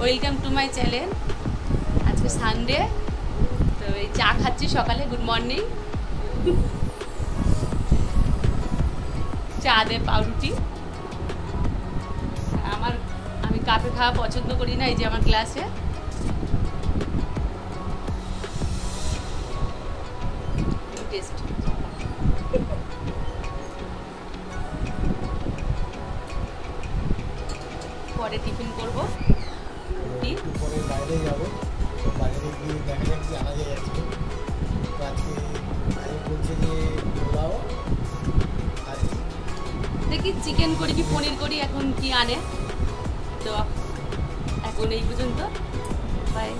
Welcome to my channel আজকে Sunday তো এই চা খাচ্ছি সকালে। গুড মর্নিং চা দে পাউরুটি। আমার আমি কাপে খাওয়া পছন্দ করি না, এই যে আমার গ্লাসে টেস্ট পরে টিফিন করব। পরে বাইরে যাব। তো বাইরে গিয়ে দেখা যাক আনা যায় আজকে। আজকে আমি বলছে যে পোলাও দেখি চিকেন করি কি পনির করি এখন কি আনে। তো এখন এই পর্যন্ত। বাই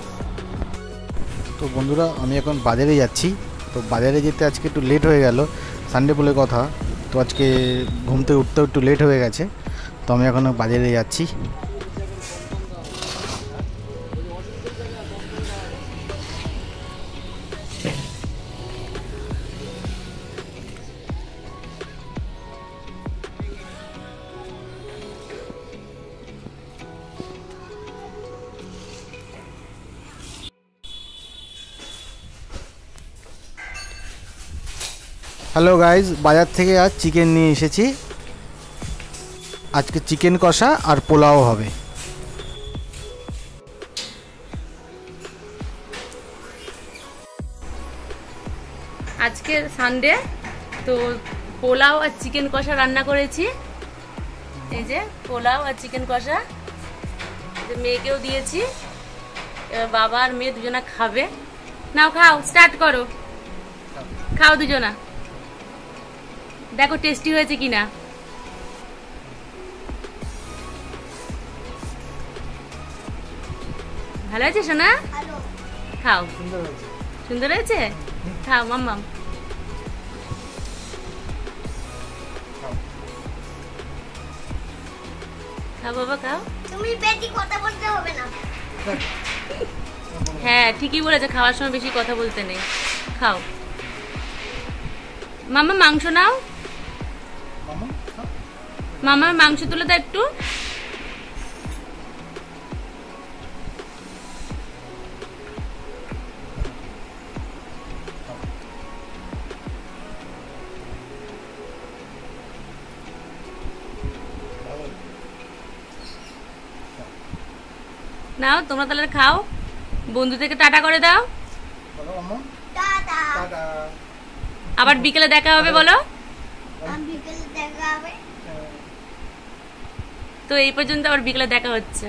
তো বন্ধুরা আমি এখন বাজারে যাচ্ছি। তো বাজারে যেতে আজকে একটু লেট হয়ে গেল। সানডে বলে কথা। তো আজকে ঘুম থেকে উঠতেও একটু লেট হয়ে গেছে। তো আমি এখন বাজারে যাচ্ছি। হ্যালো গাইজ বাজার থেকে আজ চিকেন নিয়ে এসেছি। আজকে চিকেন কষা আর পোলাও হবে। আজকে সানডে তো পোলাও আর চিকেন কষা রান্না করেছি। এই যে পোলাও আর চিকেন কষা। মেয়েকেও দিয়েছি। বাবা আর মেয়ে দুজনা খাবে। নাও খাও স্টার্ট করো। খাও দুজনা। দেখো টেস্টি হয়েছে কিনা। ভালো আছে সোনা? খাও। সুন্দর হয়েছে? খাও মাম্মাম খাও বাবা খাও। তুমি বেশি কথা বলতে হবে না। হ্যাঁ ঠিকই বলেছে খাওয়ার সময় বেশি কথা বলতে নেই। খাও। মামা মাংস নাও। মামা মাংস তুলে দাও একটু। নাও তোমরা তাহলে খাও। বন্ধু থেকে টাটা করে দাও। বলো মামা টাটা। টাটা। আবার বিকেলে দেখা হবে বলো। আমি বিকেলে দেখা হবে। তো এই পর্যন্ত আবার বিকেলে দেখা হচ্ছে।